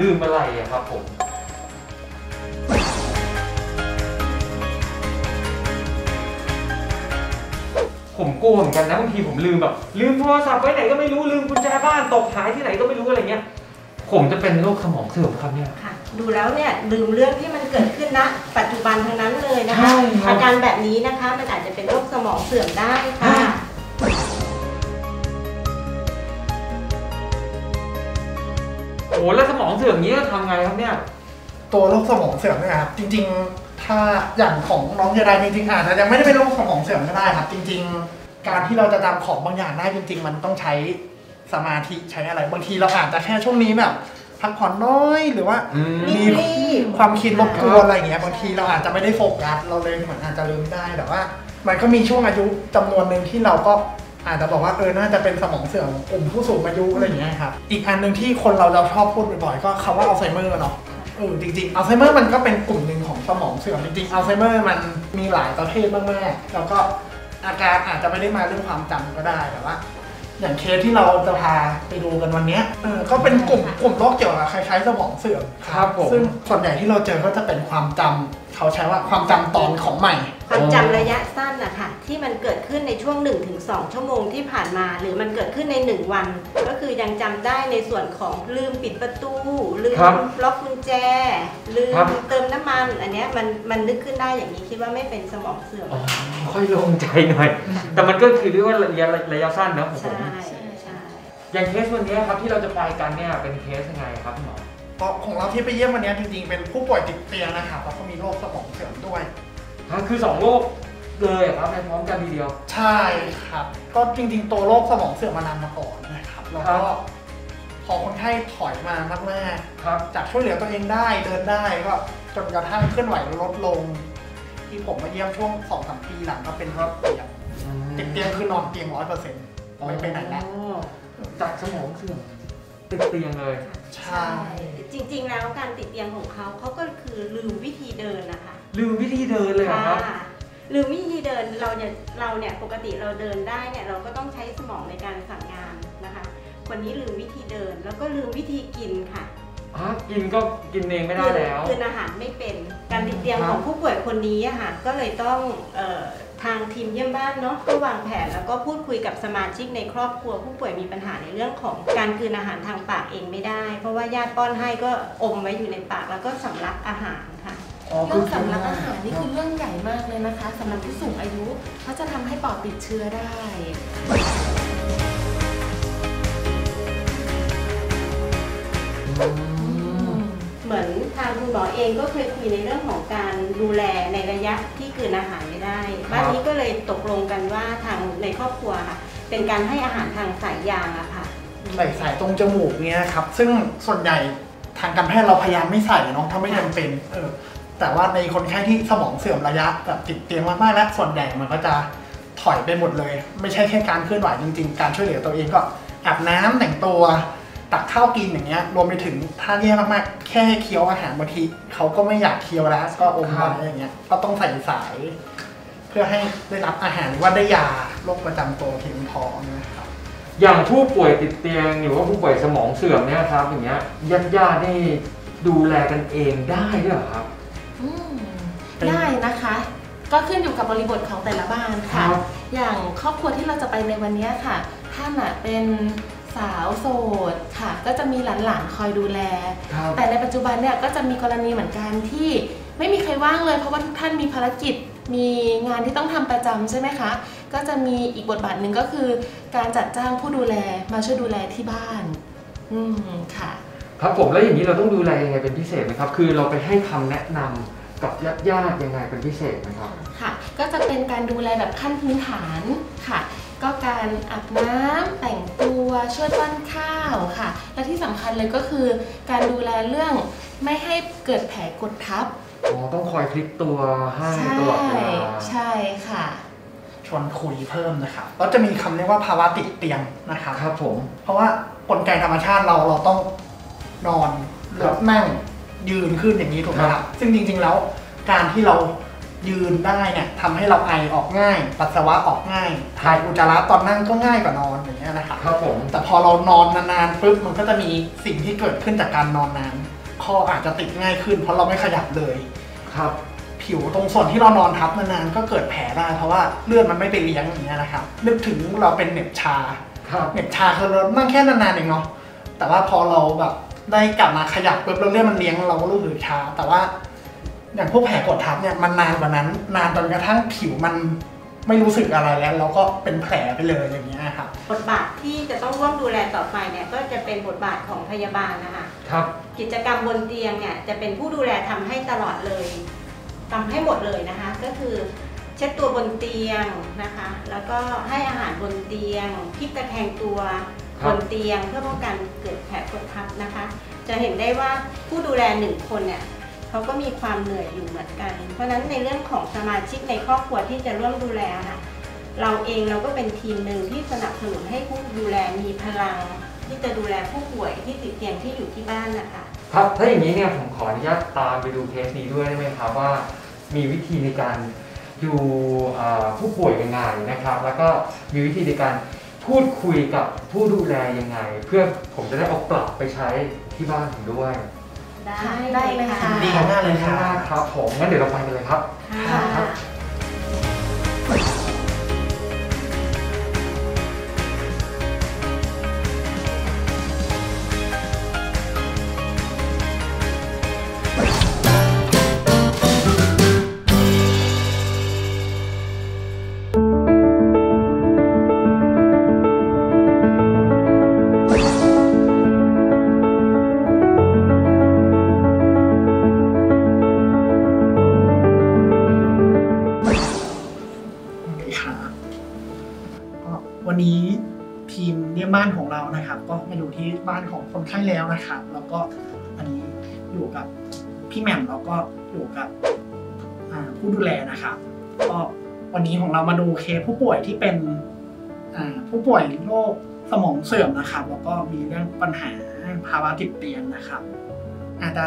ลืมอะไรอะครับผม ผมกลัวเหมือนกันนะบางทีผมลืมแบบ ลืมโทรศัพท์ไว้ไหนก็ไม่รู้ลืมกุญแจบ้านตกหายที่ไหนก็ไม่รู้อะไรเงี้ย ผมจะเป็นโรคสมองเสื่อมครับเนี่ย ค่ะ ดูแล้วเนี่ยลืมเรื่องที่มันเกิดขึ้นณปัจจุบันทั้งนั้นเลยนะคะ ใช่ครับ อาการแบบนี้นะคะมันอาจจะเป็นโรคสมองเสื่อมได้ค่ะ โอ้แล้วสมองเสื่อมอย่างนี้ทำไงครับเนี่ย ตัวโรคสมองเสื่อมเนี่ยครับจริง ๆ ถ้าอย่างของน้องเจไดจริงๆอาจจะยังไม่ได้เป็นโรคสมองเสื่อมก็ได้ครับ จริง ๆ การที่เราจะจำของบางอย่างได้จริง ๆ มันต้องใช้สมาธิใช้อะไร บางทีเราอาจจะแค่ช่วงนี้แบบพักผ่อนน้อยหรือว่าอืม มีรีบความคิดรบกวนอะไรอย่างเงี้ยบางทีเราอาจจะไม่ได้โฟกัสเราเลยเหมือนอาจจะลืมได้แต่ว่า มันก็มีช่วงอายุจำนวนหนึ่งที่เราก็ อาจจะบอกว่าเออน่าจะเป็นสมองเสื่อมกลุ่มผู้สูงอายุอะไรอย่างเงี้ยครับ อีกอันหนึ่งที่คนเราเราชอบพูดบ่อยๆก็คำว่าอัลไซเมอร์เนาะเออจริงๆ อัลไซเมอร์มันก็เป็นกลุ่มหนึ่งของสมองเสื่อมจริงๆ อัลไซเมอร์มันมีหลายประเภทมากๆ แล้วก็อาการอาจจะไม่ได้มาเรื่องความจำก็ได้แต่ว่า อย่างเคสที่เราจะพาไปดูกันวันเนี้ยเออก็เป็นกลุ่มกลุ่มโรคเกี่ยวกับคล้ายๆ สมองเสื่อมครับผมซึ่งส่วนใหญ่ที่เราเจอก็จะเป็นความจำเขาใช้ว่าความจำตอนของใหม่ ความจำระยะสั้นนะคะที่มันเกิดขึ้นในช่วง 1-2 ชั่วโมงที่ผ่านมา หรือมันเกิดขึ้นใน 1 วัน ก็คือยังจำได้ในส่วนของลืมปิดประตู ลืมครับล็อกกุญแจ ลืมครับ เติมน้ำมัน อันเนี้ยมันมันนึกขึ้นได้อย่างนี้คิดว่าไม่เป็นสมองเสื่อม อ๋อค่อยโลงใจหน่อย แต่มันก็คือเรียกว่าระยะระยะสั้นนะผมใช่ใช่ อย่างเคสวันนี้ครับที่เราจะไปกันเนี่ยเป็นเคสยังไงครับพี่หมอ เพราะของเราที่ไปเยี่ยมวันเนี้ยจริงๆ เป็นผู้ป่วยติดเตียงนะครับแล้วก็มีโรคสมองเสื่อมด้วย ฮะคือสองโรคเลยเหรอครับในพร้อมกันทีเดียว ใช่ครับ ก็จริงๆ ตัวโรคสมองเสื่อมมานานมาก่อนนะครับ แล้วก็ครับ พอคนไข้ถอยมามากครับ ๆ จากช่วยเหลือตัวเองได้เดินได้ก็จนกระทั่งเคลื่อนไหวลดลง ที่ผมมาเยี่ยมช่วงสองสามปีหลังก็เป็นติดเตียงติดเตียงคือนอนเตียงร้อยเปอร์เซ็นต์ไม่ไปไหนแล้วอ๋อจากสมองเสื่อมติดเตียงเลย ใช่ จริงๆ แล้วการติดเตียงของเขาเขาก็คือลืมวิธีเดินนะคะ ลืมวิธีเดินเลยเหรอครับค่ะลืมวิธีเดินเราเนี่ยเราเนี่ยปกติเราเดินได้เนี่ยเราก็ต้องใช้สมองในการสั่งงานนะคะคนนี้ลืมวิธีเดินแล้วก็ลืมวิธีกินค่ะอะกินก็กินเองไม่ได้แล้วคืนอาหารไม่เป็นการติดเตียงครับของผู้ป่วยคนนี้อะค่ะก็เลยต้องเออทางทีมเยี่ยมบ้านเนาะก็วางแผนแล้วก็พูดคุยกับสมาชิกในครอบครัว ผู้ป่วยมีปัญหาในเรื่องของการกลืนอาหารทางปากเองไม่ได้ เพราะว่าญาติป้อนให้ก็อมไว้อยู่ในปากแล้วก็สำลักอาหารค่ะอ๋อ เรื่องสำลักอาหารนี่คือเรื่องใหญ่มากเลยนะคะสำหรับผู้สูงอายุเพราะจะทำให้ปอดติดเชื้อได้เหมือนทางคุณหมอเองก็เคยคุยในเรื่องของการดูแลในระยะที่กลืนอาหารไม่ได้บ้านนี้ก็เลยตกลงกันว่าทางในครอบครัวค่ะ เป็นการให้อาหารทางสายยางอะค่ะใส่สายตรงจมูกเนี้ยครับ ซึ่งส่วนใหญ่ทางการแพทย์เราพยายามไม่ใส่เนาะถ้าไม่จำเป็นเออ แต่ว่าในคนไข้ที่สมองเสื่อมระยะแบบติดเตียงมากๆแล้วส่วนใหญ่มันก็จะถอยไปหมดเลย ไม่ใช่แค่การเคลื่อนไหวจริงๆ การช่วยเหลือตัวเองก็อาบน้ำแต่งตัวตักข้าวกินอย่างเงี้ยรวมไปถึงถ้าแย่มากๆ แค่เคี้ยวอาหารบางทีเขาก็ไม่อยากเคี้ยวแล้วก็อมไว้อย่างเงี้ยก็ต้องใส่สาย เพื่อให้ได้รับอาหารหรือว่าได้ยาโรคประจำตัวเพียงพอนะครับอย่างผู้ป่วยติดเตียงหรือว่าผู้ป่วยสมองเสื่อมเนี่ยครับอย่างเงี้ยญาติญาติๆนี่ดูแลกันเองได้หรือครับ ก็ขึ้นอยู่กับบริบทของแต่ละบ้านค่ะครับอย่างครอบครัวที่เราจะไปในวันนี้ค่ะ ท่านอะเป็นสาวโสดค่ะ ก็จะมีหลานๆคอยดูแลครับแต่ในปัจจุบันเนี่ยก็จะมีกรณีเหมือนกันที่ไม่มีใครว่างเลยเพราะว่าทุกท่านมีภารกิจมีงานที่ต้องทำประจำใช่ไหมคะ ก็จะมีอีกบทบาทหนึ่งก็คือ การจัดจ้างผู้ดูแลมาช่วยดูแลที่บ้าน อืมค่ะ ครับผมแล้วอย่างนี้เราต้องดูแลยังไงเป็นพิเศษไหมครับ คือเราไปให้คำแนะนำ กับญาติญาติๆยังไงเป็นพิเศษไหมครับ ค่ะ ก็จะเป็นการดูแลแบบขั้นพื้นฐานค่ะ ก็การอาบน้ำแต่งตัวช่วยป้อนข้าวค่ะ และที่สำคัญเลยก็คือ การดูแลเรื่องไม่ให้เกิดแผลกดทับอ๋อต้องคอยพลิกตัวให้ใช่ตลอดเวลาใช่ค่ะชวนคุยเพิ่มนะครับก็จะมีคำเรียกว่าภาวะติดเตียงนะครับครับผม เพราะว่ากลไกธรรมชาติเราเราต้องนอนหรือนั่ง ยืนขึ้นอย่างนี้ถูกไหมครับซึ่งจริง ๆ แล้วการที่เรายืนได้เนี่ยทำให้เราไอออกง่าย ปัสสาวะออกง่ายถ่ายอุจจาระตอนนั่งก็ง่ายกว่านอนอย่างเงี้ยนะครับครับผมแต่พอเรานอนนานๆปุ๊บมันก็จะมีสิ่งที่เกิดขึ้นจากการนอนนานข้ออาจจะติดง่ายขึ้น เพราะเราไม่ขยับเลยครับ ผิวตรงส่วนที่เรานอนทับนานๆก็เกิดแผลได้เพราะว่าเลือดมันไม่ไปเลี้ยงอย่างเงี้ยนะครับนึกถึงเราเป็นเหน็บชาครับเหน็บชาคือเรานั่งแค่นานๆเองเนาะแต่ว่าพอเราแบบ ได้กลับมาขยับปุ๊บแล้วเลือดมันเลี้ยงเราก็รู้สึกชาแต่ว่า อย่างพวกแผลกดทับเนี่ยมันนานกว่านั้น นานจนกระทั่งผิวมันไม่รู้สึกอะไรแล้วเราก็เป็นแผลไปเลยอย่างเงี้ยครับบทบาทที่จะต้องร่วมดูแลต่อไปเนี่ยก็จะเป็นบทบาทของพยาบาลนะคะครับกิจกรรมบนเตียงเนี่ยจะเป็นผู้ดูแลทำให้ตลอดเลยทำให้หมดเลยนะคะ ก็คือเช็ดตัวบนเตียงนะคะ แล้วก็ให้อาหารบนเตียงพลิกตะแคงตัวครั บบนเตียงเพื่อป้องกันเกิดแผลกดทับนะคะ จะเห็นได้ว่าผู้ดูแลหนึ่งคนเนี่ยเขาก็มีความเหนื่อยอยู่เหมือนกัน เพราะฉะนั้นในเรื่องของสมาชิกในครอบครัวที่จะร่วมดูแลค่ะเราเองเราก็เป็นทีมหนึ่งที่สนับสนุนให้ผู้ดูแลมีพลัง ที่จะดูแลผู้ป่วยที่ติดเตียงที่อยู่ที่บ้านนะคะครับถ้าอย่างนี้เนี่ยผมขออนุญาตตามไปดูเคสนี้ด้วยได้ไหมครับว่า มีวิธีในการดูเอ่อผู้ป่วยยังไงนะครับ แล้วก็มีวิธีในการ พูดคุยกับผู้ดูแลยังไง เพื่อผมจะได้เอาปรับไปใช้ที่บ้านผมด้วยได้ได้เลยค่ะ ดีมากเลยครับมากครับผมงั้นเดี๋ยวเราไปกันเลยครับ ค่ะครับค่ะ คนไข้แล้วนะครับแล้วก็อันนี้อยู่กับพี่แหม่มแล้วก็อยู่กับอ่าผู้ดูแลนะครับก็วันนี้ของเรามาดูเคสผู้ป่วยที่เป็นอ่าผู้ป่วยโรคสมองเสื่อมนะครับแล้วก็มีเรื่องปัญหาภาวะติดเตียงนะครับ อาจจะ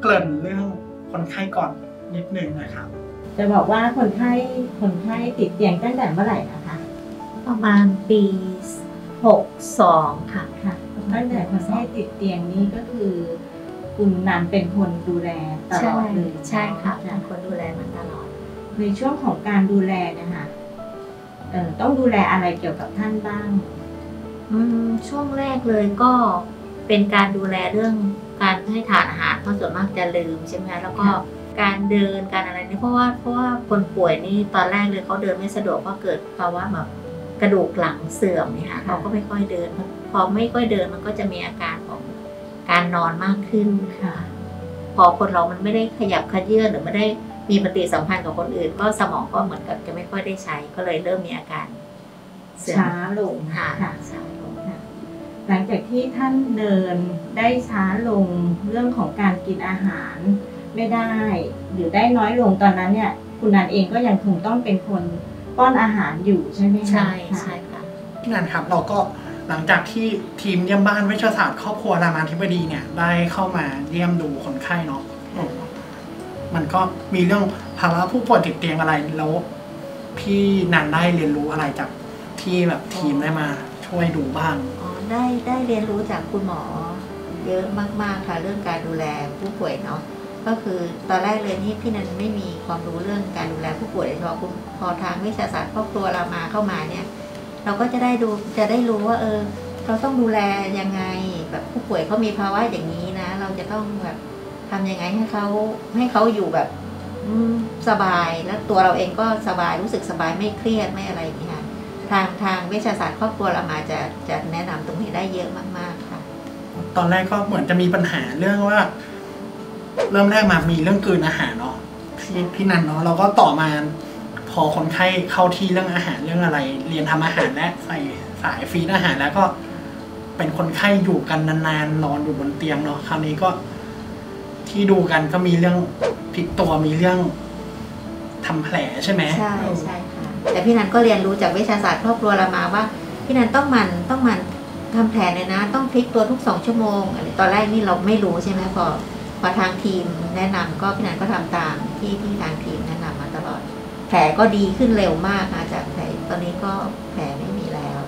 เกริ่นเรื่องคนไข้ก่อนนิดนึงนะครับ จะบอกว่าคนไข้คนไข้ติดเตียงตั้งแต่เมื่อไหร่นะคะ ประมาณปี 62 ค่ะค่ะ ตั้งแต่คนไข้ติดเตียงนี้ก็คือ คุณนันเป็นคนดูแลตลใช่อดเลยใช่ค่ะจ้เป็นคนดูแลมันตลอด ในช่วงของการดูแลเนะคะเอ่อต้องดูแลอะไรเกี่ยวกับท่านบ้างอืมช่วงแรกเลยก็เป็นการดูแลเรื่องการให้ทานอาหารเพราะส่วนมากจะลืมใช่ไหมคะแล้วก็ค่ะการเดินการอะไรนี่เพราะว่าเพราะว่าคนป่วยนี่ตอนแรกเลยเขาเดินไม่สะดวกเพราะเกิดภาวะแบบ กระดูกหลังเสื่อมเนี่ยค่ะเขาก็ไม่ค่อยเดิน พอไม่ค่อยเดินมันก็จะมีอาการของการนอนมากขึ้นค่ะ พอคนเรามันไม่ได้ขยับขยื่นหรือไม่ได้มีปฏิสัมพันธ์กับคนอื่น ก็สมองก็เหมือนกับจะไม่ค่อยได้ใช้ ก็เลยเริ่มมีอาการเสื่อมช้าลงค่ะค่ะช้าลงค่ะหลังจากที่ท่านเดินได้ช้าลงเรื่องของการกินอาหารไม่ได้ หรือได้น้อยลงตอนนั้นเนี่ย คุณนันเองก็ยังคงต้องเป็นคน ป้อนอาหารอยู่ใช่ไหมคะใช่ค่ะใช่ค่ะพี่นันครับเราก็หลังจากที่ทีมเยี่ยมบ้านเวชศาสตร์ครอบครัวรามาธิบดีเนี่ยได้เข้ามาเยี่ยมดูคนไข้เนาะมันก็มีเรื่องภาวะผู้ป่วยติดเตียงอะไรแล้วพี่นันได้เรียนรู้อะไรจากที่แบบทีมได้มาช่วยดูบ้างอ๋อได้ได้เรียนรู้จากคุณหมอ เยอะมากๆค่ะเรื่องการดูแลผู้ป่วยเนาะ ก็คือตอนแรกเลยนี่พี่นันไม่มีความรู้เรื่องการดูแลผู้ป่วยโดยเฉพาะคุณพอทางวิชาศาสตร์ครอบครัวเรามาเข้ามาเนี่ย เราก็จะได้ดูจะได้รู้ว่า เออ เราต้องดูแลยังไง แบบผู้ป่วยเขามีภาวะอย่างนี้นะ เราจะต้องแบบทำยังไงให้เขาให้เขาอยู่แบบสบายแล้วตัวเราเองก็สบายรู้สึกสบายไม่เครียดไม่อะไรอย่างนี้ค่ะทางทางเวชศาสตร์ครอบครัวเรามาจะจะแนะนำตรงนี้ได้เยอะมากๆค่ะ ตอนแรกก็เหมือนจะมีปัญหาเรื่องว่า เริ่มแรกมามีเรื่องกลืนอาหารเนาะพี่พี่นันเนาะเราก็ต่อมาพอคนไข้เข้าที่เรื่องอาหารเรื่องอะไร เรียนทำอาหารและใส่สายฟีดอาหารแล้วก็เป็นคนไข้อยู่กันนานๆนอนอยู่บนเตียงเนาะคราวนี้ก็ที่ดูกันก็มีเรื่องพลิกตัวมีเรื่องทำแผลใช่ไหมใช่ใช่ค่ะแต่พี่นันก็เรียนรู้จากวิชาศาสตร์ครอบครัวเรามาว่า พี่นันต้องมันต้องมันทำแผลเลยนะ ต้องพลิกตัวทุกสองชั่วโมงอันนี้ตอนแรกนี่เราไม่รู้ใช่ไหมพอ พอทางทีมแนะนำก็พี่นันก็ทำตามที่ที่ทางทีมแนะนำมาตลอด แผลก็ดีขึ้นเร็วมากนะจากแผลตอนนี้ก็แผลไม่มีแล้ว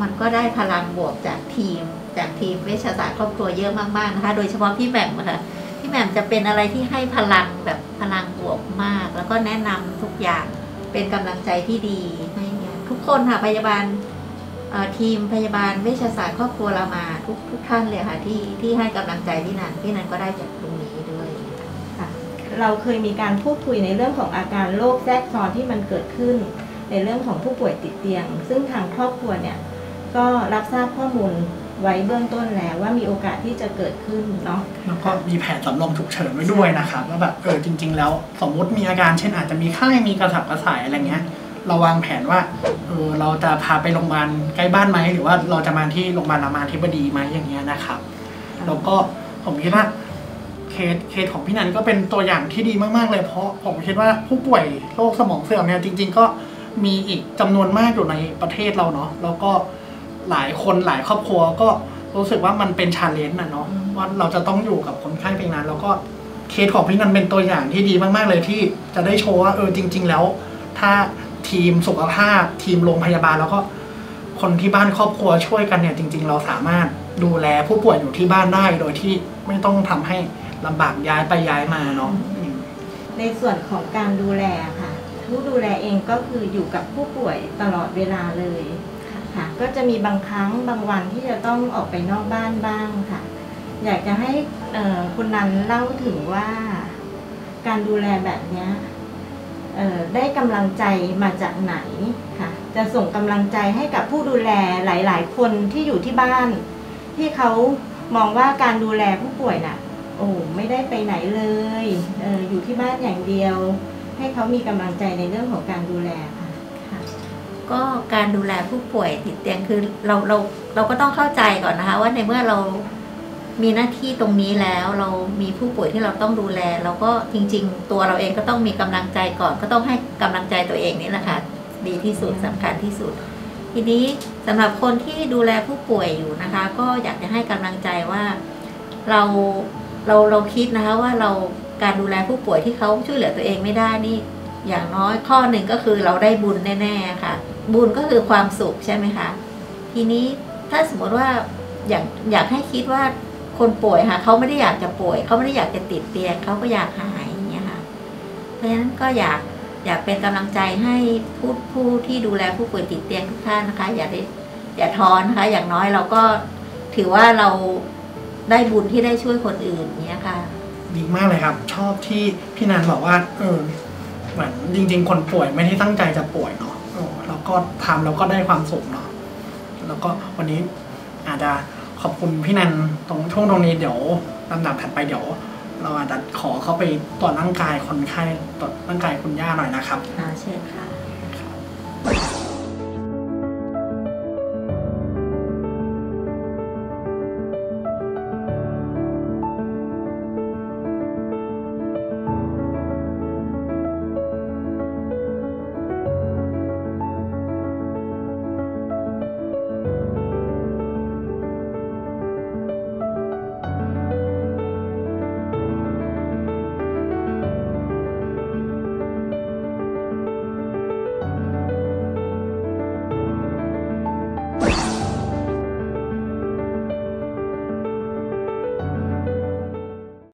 มันก็ได้พลังบวกจากทีม จากทีมเวชศาสตร์ครอบครัวเยอะมากๆนะคะ โดยเฉพาะพี่แหม่มค่ะพี่แหม่มจะเป็นอะไรที่ให้พลังแบบพลังบวกมาก แล้วก็แนะนำทุกอย่างเป็นกำลังใจที่ดีให้ทุกคนค่ะพยาบาล ทีมพยาบาลเวชศาสตร์ครอบครัวเรามาทุกทุกท่านเลยค่ะที่ที่ให้กำลังใจพี่นันพี่นันก็ได้จากตรงนี้ด้วยค่ะเราเคยมีการพูดคุยในเรื่องของอาการโรคแทรกซ้อนที่มันเกิดขึ้น ในเรื่องของผู้ป่วยติดเตียง ซึ่งทางครอบครัวเนี่ยก็รับทราบข้อมูลไว้เบื้องต้นแล้วว่ามีโอกาสที่จะเกิดขึ้นเนาะแล้วก็มีแผนสำรองฉุกเฉินไว้ด้วยนะครับว่าแบบเออจริง ๆ แล้วสมมุติมีอาการเช่นอาจจะมีไข้มีกระสับกระส่ายอะไรเงี้ย เราวางแผนว่าเออเราจะพาไปโรงพยาบาลใกล้บ้านไหมหรือว่าเราจะมาที่โรงพยาบาลรามาธิบดีไหมอย่างเงี้ยนะครับแล้วก็ผมคิดว่าเคสเคสของพี่นันก็เป็นตัวอย่างที่ดีมากๆเลย เพราะผมคิดว่าผู้ป่วยโรคสมองเสื่อมเนี่ยจริง ๆ ก็มีอีกจำนวนมากอยู่ในประเทศเราเนาะแล้วก็หลายคนหลายครอบครัวก็รู้สึกว่ามันเป็น challenge นะเนาะว่าเราจะต้องอยู่กับคนไข้เพียงนั้น แล้วก็เคสของพี่นันเป็นตัวอย่างที่ดีมากๆเลยที่จะได้โชว์ว่าเออจริง ๆ แล้ว ถ้า ทีมสุขภาพ ทีมโรงพยาบาล แล้วก็คนที่บ้านครอบครัวช่วยกันเนี่ย จริง ๆ เราสามารถดูแลผู้ป่วยอยู่ที่บ้านได้โดยที่ไม่ต้องทำให้ลำบากย้ายไปย้ายมาเนาะอืมในส่วนของการดูแลค่ะผู้ดูแลเองก็คืออยู่กับผู้ป่วยตลอดเวลาเลยค่ะ ก็จะมีบางครั้งบางวันที่จะต้องออกไปนอกบ้านบ้างค่ะ อยากจะให้คุณนันเล่าถึงว่า การดูแลแบบเนี้ย ได้กำลังใจมาจากไหนค่ะจะส่งกำลังใจให้กับผู้ดูแลหลาย ๆ คนที่อยู่ที่บ้าน ที่เขามองว่าการดูแลผู้ป่วยน่ะ โอ้ไม่ได้ไปไหนเลยเอออยู่ที่บ้านอย่างเดียว ให้เขามีกำลังใจในเรื่องของการดูแลค่ะก็การดูแลผู้ป่วยติดเตียงคือเราเราเราก็ต้องเข้าใจก่อนนะคะ ว่าในเมื่อเรา มีหน้าที่ตรงนี้แล้วเรามีผู้ป่วยที่เราต้องดูแล เราก็จริง ๆ ตัวเราเองก็ต้องมีกำลังใจก่อน ก็ต้องให้กำลังใจตัวเองนี่แหละค่ะดีที่สุดสำคัญที่สุด ทีนี้สำหรับคนที่ดูแลผู้ป่วยอยู่นะคะ ก็อยากจะให้กำลังใจว่าเราเราเราคิดนะคะว่าเราการดูแลผู้ป่วยที่เขาช่วยเหลือตัวเองไม่ได้นี่ อย่างน้อยข้อหนึ่งก็คือเราได้บุญแน่ๆค่ะ บุญก็คือความสุขใช่ไหมคะทีนี้ถ้าสมมติว่าอยากอยากให้คิดว่า คนป่วยค่ะเขาไม่ได้อยากจะป่วยเขาไม่ได้อยากจะติดเตียงเขาก็อยากหายอย่างเงี้ยค่ะเพราะฉะนั้นก็อยากอยากเป็นกำลังใจให้ผู้ผู้ที่ดูแลผู้ป่วยติดเตียงทุกท่านนะคะ อย่าได้อย่าท้อนะคะ อย่างน้อยเราก็ถือว่าเราได้บุญที่ได้ช่วยคนอื่นเนี้ยค่ะ ดีมากเลยครับ ชอบที่พี่นันบอกว่า เออเหมือนจริง ๆ คนป่วยไม่ได้ตั้งใจจะป่วยเนาะแล้วก็ทำแล้วก็ได้ความสุขเนาะแล้วก็วันนี้อาจจะ ขอบคุณพี่นันตรงช่วงตรงนี้เดี๋ยวลำดับถัดไปเดี๋ยว เราอาจจะขอเขาไปตรวจร่างกายคนไข้ตรวจร่างกายคุณย่าหน่อยนะครับ ค่ะเชิญค่ะ